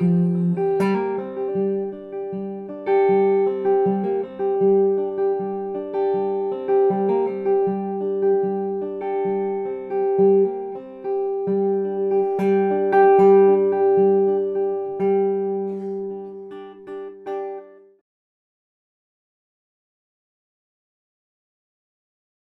Mm. you.